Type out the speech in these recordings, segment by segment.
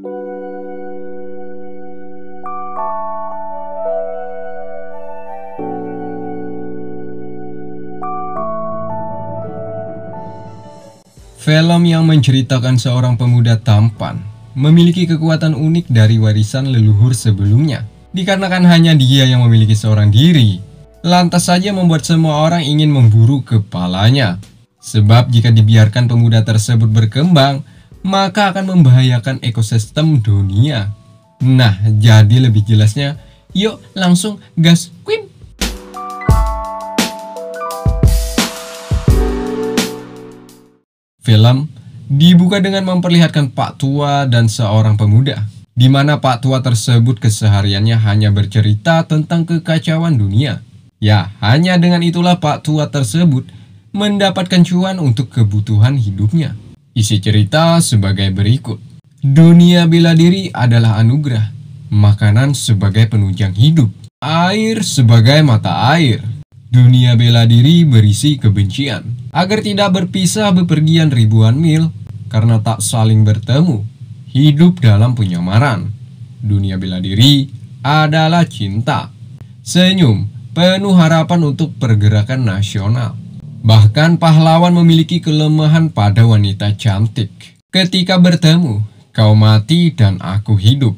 Film yang menceritakan seorang pemuda tampan memiliki kekuatan unik dari warisan leluhur sebelumnya. Dikarenakan hanya dia yang memiliki seorang diri, lantas saja membuat semua orang ingin memburu kepalanya. Sebab jika dibiarkan pemuda tersebut berkembang, maka akan membahayakan ekosistem dunia. Nah, jadi lebih jelasnya, yuk langsung gas queen. Film dibuka dengan memperlihatkan Pak Tua dan seorang pemuda, di mana Pak Tua tersebut kesehariannya hanya bercerita tentang kekacauan dunia. Ya, hanya dengan itulah Pak Tua tersebut mendapatkan cuan untuk kebutuhan hidupnya. Isi cerita sebagai berikut. Dunia bela diri adalah anugerah, makanan sebagai penunjang hidup, air sebagai mata air. Dunia bela diri berisi kebencian, agar tidak berpisah bepergian ribuan mil karena tak saling bertemu, hidup dalam penyamaran. Dunia bela diri adalah cinta, senyum, penuh harapan untuk pergerakan nasional. Bahkan pahlawan memiliki kelemahan pada wanita cantik. Ketika bertemu, kau mati dan aku hidup.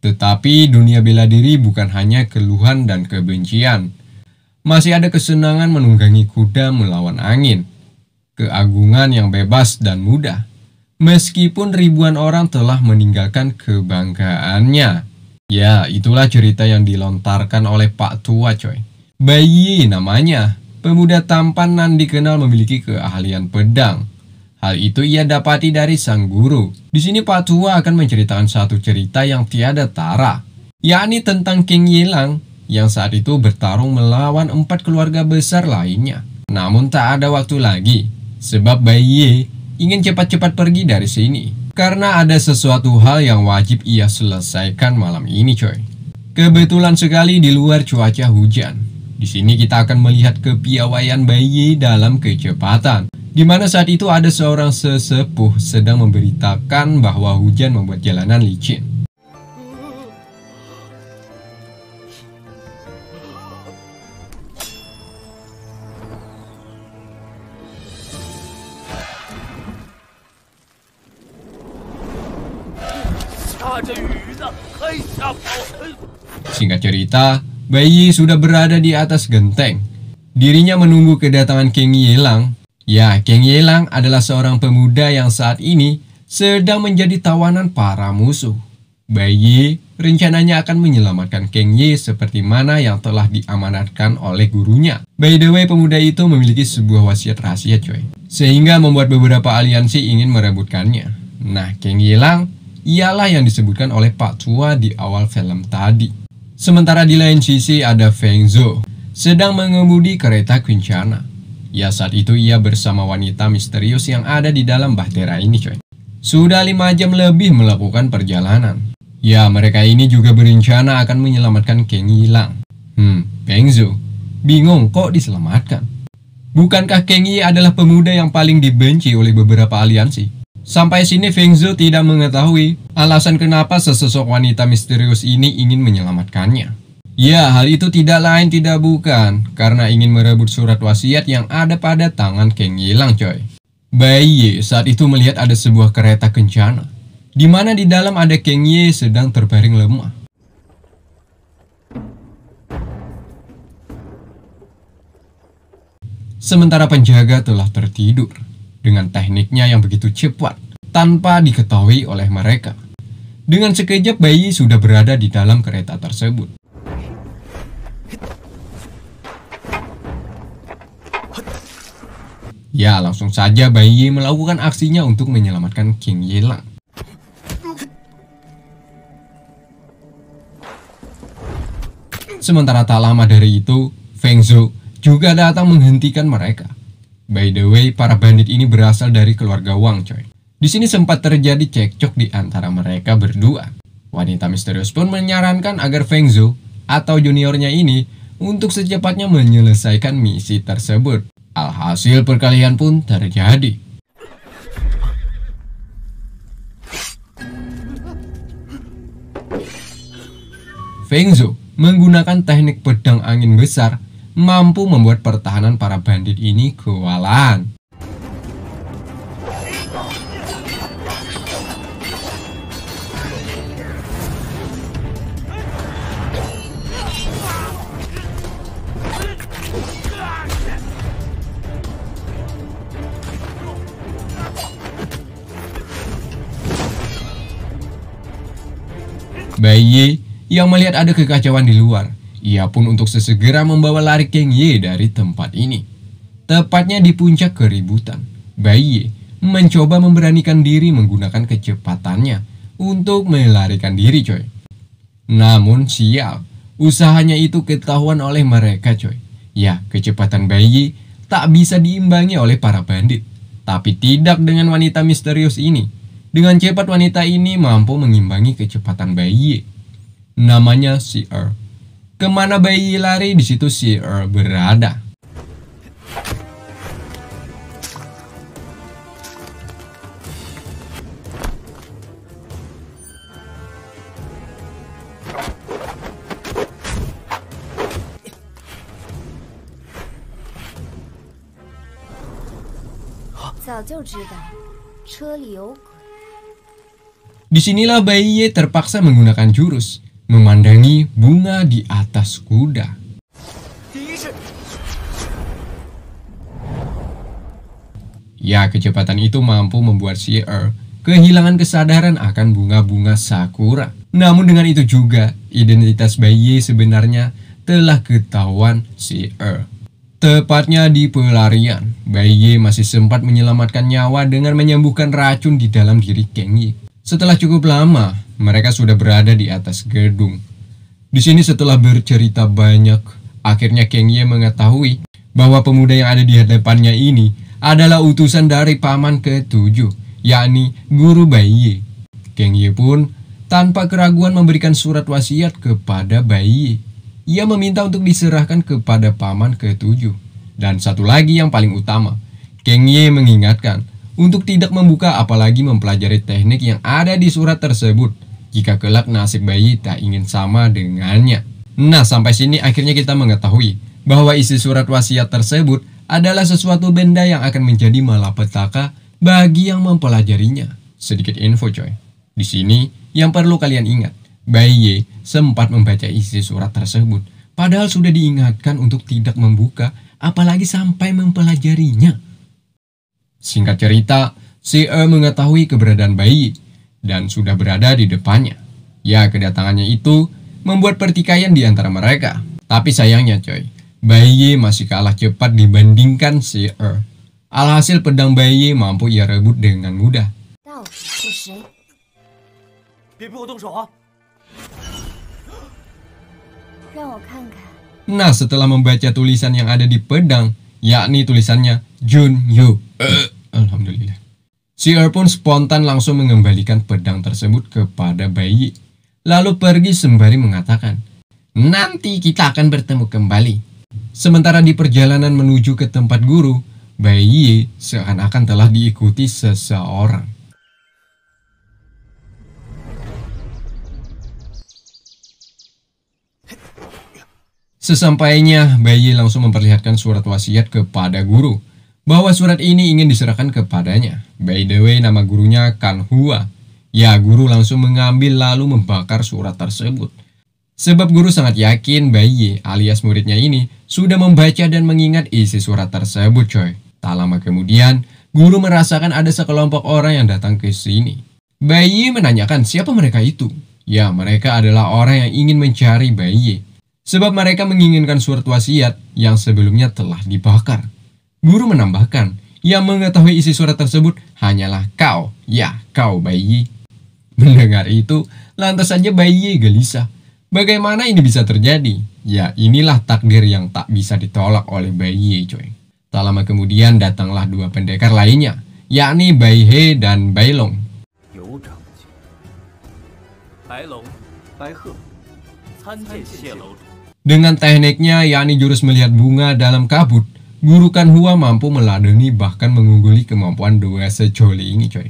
Tetapi dunia bela diri bukan hanya keluhan dan kebencian, masih ada kesenangan menunggangi kuda melawan angin, keagungan yang bebas dan mudah. Meskipun ribuan orang telah meninggalkan kebanggaannya. Ya, itulah cerita yang dilontarkan oleh Pak Tua coy. Bayi namanya, pemuda tampan nan dikenal memiliki keahlian pedang. Hal itu ia dapati dari sang guru. Di sini Pak Tua akan menceritakan satu cerita yang tiada tara, yakni tentang King Yilang yang saat itu bertarung melawan empat keluarga besar lainnya. Namun tak ada waktu lagi, sebab Bayi ingin cepat-cepat pergi dari sini. Karena ada sesuatu hal yang wajib ia selesaikan malam ini coy. Kebetulan sekali di luar cuaca hujan. Di sini kita akan melihat kepiawaian Bayi dalam kecepatan. Di mana saat itu ada seorang sesepuh sedang memberitakan bahwa hujan membuat jalanan licin. Singkat cerita, Bayi sudah berada di atas genteng. Dirinya menunggu kedatangan King Yelang. Ya, King Yelang adalah seorang pemuda yang saat ini sedang menjadi tawanan para musuh. Bayi rencananya akan menyelamatkan Kang Ye seperti mana yang telah diamanatkan oleh gurunya. By the way, pemuda itu memiliki sebuah wasiat rahasia coy. Sehingga membuat beberapa aliansi ingin merebutkannya. Nah, Kang Yelang ialah yang disebutkan oleh Pak Tua di awal film tadi. Sementara di lain sisi ada Feng Zhou, sedang mengemudi kereta kencana. Ya saat itu ia bersama wanita misterius yang ada di dalam bahtera ini coy. Sudah lima jam lebih melakukan perjalanan. Ya, mereka ini juga berencana akan menyelamatkan Kang Yilang. Hmm, Pengzu, bingung kok diselamatkan. Bukankah Kang Yi adalah pemuda yang paling dibenci oleh beberapa aliansi? Sampai sini Feng Zhou tidak mengetahui alasan kenapa sesosok wanita misterius ini ingin menyelamatkannya. Ya, hal itu tidak lain tidak bukan karena ingin merebut surat wasiat yang ada pada tangan Kang Yilang coy. Bai saat itu melihat ada sebuah kereta kencana di mana di dalam ada Kang Ye sedang terbaring lemah. Sementara penjaga telah tertidur dengan tekniknya yang begitu cepat tanpa diketahui oleh mereka. Dengan sekejap bayi sudah berada di dalam kereta tersebut. Ya, langsung saja bayi melakukan aksinya untuk menyelamatkan King Yelang. Sementara tak lama dari itu, Feng Zhou juga datang menghentikan mereka. By the way, para bandit ini berasal dari keluarga Wang coy. Di sini sempat terjadi cekcok di antara mereka berdua. Wanita misterius pun menyarankan agar Feng Zhou atau juniornya ini untuk secepatnya menyelesaikan misi tersebut. Alhasil perkalian pun terjadi. Fengzo menggunakan teknik pedang angin besar mampu membuat pertahanan para bandit ini kewalahan. Bayi yang melihat ada kekacauan di luar, ia pun untuk sesegera membawa lari Kang Ye dari tempat ini. Tepatnya di puncak keributan, Bayi mencoba memberanikan diri menggunakan kecepatannya untuk melarikan diri coy. Namun sial, usahanya itu ketahuan oleh mereka coy. Ya, kecepatan Bayi tak bisa diimbangi oleh para bandit. Tapi tidak dengan wanita misterius ini dengan cepat wanita ini mampu mengimbangi kecepatan bayi. Namanya CR. Ke mana bayi lari di situ CR berada. Di sinilah Bayi terpaksa menggunakan jurus, memandangi bunga di atas kuda. Ya, kecepatan itu mampu membuat si Er kehilangan kesadaran akan bunga-bunga sakura. Namun dengan itu juga, identitas Bayi sebenarnya telah ketahuan si Er. Tepatnya di pelarian, Bayi masih sempat menyelamatkan nyawa dengan menyembuhkan racun di dalam diri Kang Yi. Setelah cukup lama, mereka sudah berada di atas gedung. Di sini setelah bercerita banyak, akhirnya Kang Ye mengetahui bahwa pemuda yang ada di hadapannya ini adalah utusan dari paman ketujuh, yakni Guru Bayi. Kang Ye pun tanpa keraguan memberikan surat wasiat kepada Bayi. Ia meminta untuk diserahkan kepada paman ketujuh. Dan satu lagi yang paling utama, Kang Ye mengingatkan untuk tidak membuka apalagi mempelajari teknik yang ada di surat tersebut jika kelak nasib bayi tak ingin sama dengannya. Nah, sampai sini akhirnya kita mengetahui bahwa isi surat wasiat tersebut adalah sesuatu benda yang akan menjadi malapetaka bagi yang mempelajarinya. Sedikit info coy. Di sini yang perlu kalian ingat, Bayi sempat membaca isi surat tersebut, padahal sudah diingatkan untuk tidak membuka, apalagi sampai mempelajarinya. Singkat cerita, si E mengetahui keberadaan bayi dan sudah berada di depannya. Ya, kedatangannya itu membuat pertikaian di antara mereka. Tapi sayangnya coy, bayi masih kalah cepat dibandingkan si E. Alhasil pedang bayi mampu ia rebut dengan mudah. Nah, setelah membaca tulisan yang ada di pedang, yakni tulisannya Jun Yu. Uh, Alhamdulillah. Si Er pun spontan langsung mengembalikan pedang tersebut kepada bayi. Lalu pergi sembari mengatakan, Nanti kita akan bertemu kembali. Sementara di perjalanan menuju ke tempat guru, bayi seakan-akan telah diikuti seseorang. Sesampainya, bayi langsung memperlihatkan surat wasiat kepada guru bahwa surat ini ingin diserahkan kepadanya. By the way, nama gurunya Kan Hua. Ya, guru langsung mengambil lalu membakar surat tersebut. Sebab guru sangat yakin Bayi alias muridnya ini sudah membaca dan mengingat isi surat tersebut coy. Tak lama kemudian, guru merasakan ada sekelompok orang yang datang ke sini. Bayi menanyakan siapa mereka itu. Ya, mereka adalah orang yang ingin mencari Bayi. Sebab mereka menginginkan surat wasiat yang sebelumnya telah dibakar. Guru menambahkan, yang mengetahui isi surat tersebut hanyalah kau, ya kau bayi. Mendengar itu, lantas saja bayi gelisah. Bagaimana ini bisa terjadi? Ya inilah takdir yang tak bisa ditolak oleh bayi coy. Tak lama kemudian datanglah dua pendekar lainnya, yakni Bai He dan Bai Long. Dengan tekniknya yakni jurus melihat bunga dalam kabut, Gurukan Hua mampu meladeni bahkan mengungguli kemampuan dua sejoli ini coy.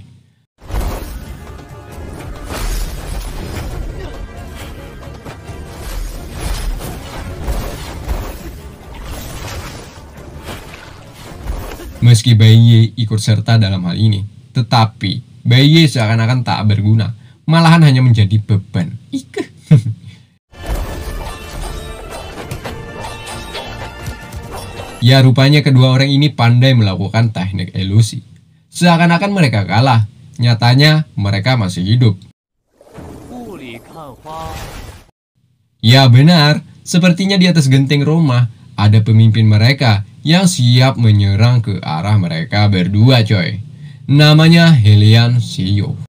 Meski Bai Ye ikut serta dalam hal ini, tetapi Bai Ye seakan-akan tak berguna, malahan hanya menjadi beban. Ikeh. Ya rupanya kedua orang ini pandai melakukan teknik ilusi. Seakan-akan mereka kalah, nyatanya mereka masih hidup. Ya benar, sepertinya di atas genteng Roma ada pemimpin mereka yang siap menyerang ke arah mereka berdua coy. Namanya Helian Sio.